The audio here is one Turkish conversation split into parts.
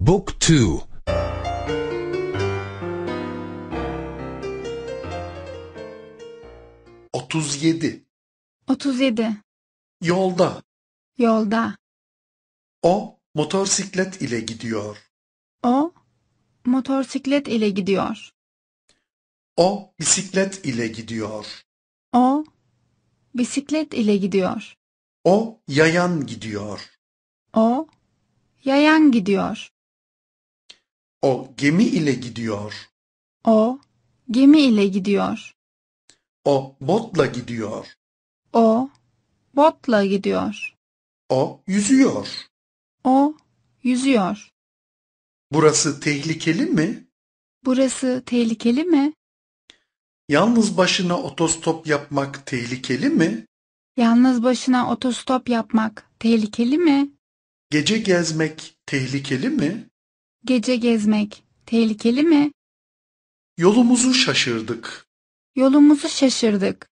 Book 2 37. 37. Yolda. Yolda. O motosiklet ile gidiyor. O motosiklet ile gidiyor. O bisiklet ile gidiyor. O bisiklet ile gidiyor. O yayan gidiyor. O yayan gidiyor. O gemi ile gidiyor. O gemi ile gidiyor. O botla gidiyor. O botla gidiyor. O yüzüyor. O yüzüyor. Burası tehlikeli mi? Burası tehlikeli mi? Yalnız başına otostop yapmak tehlikeli mi? Yalnız başına otostop yapmak tehlikeli mi? Gece gezmek tehlikeli mi? Gece gezmek tehlikeli mi? Yolumuzu şaşırdık. Yolumuzu şaşırdık.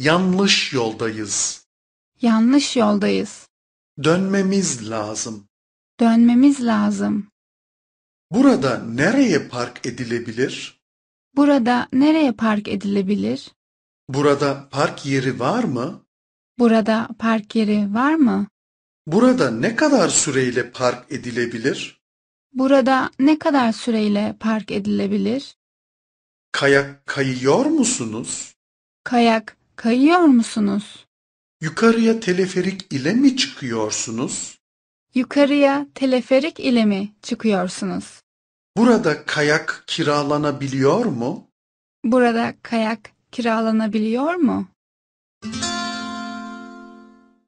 Yanlış yoldayız. Yanlış yoldayız. Dönmemiz lazım. Dönmemiz lazım. Burada nereye park edilebilir? Burada nereye park edilebilir? Burada park yeri var mı? Burada park yeri var mı? Burada ne kadar süreyle park edilebilir? Burada ne kadar süreyle park edilebilir? Kayak kayıyor musunuz? Kayak kayıyor musunuz? Yukarıya teleferik ile mi çıkıyorsunuz? Yukarıya teleferik ile mi çıkıyorsunuz? Burada kayak kiralanabiliyor mu? Burada kayak kiralanabiliyor mu?